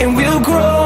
and we'll grow.